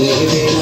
Deus.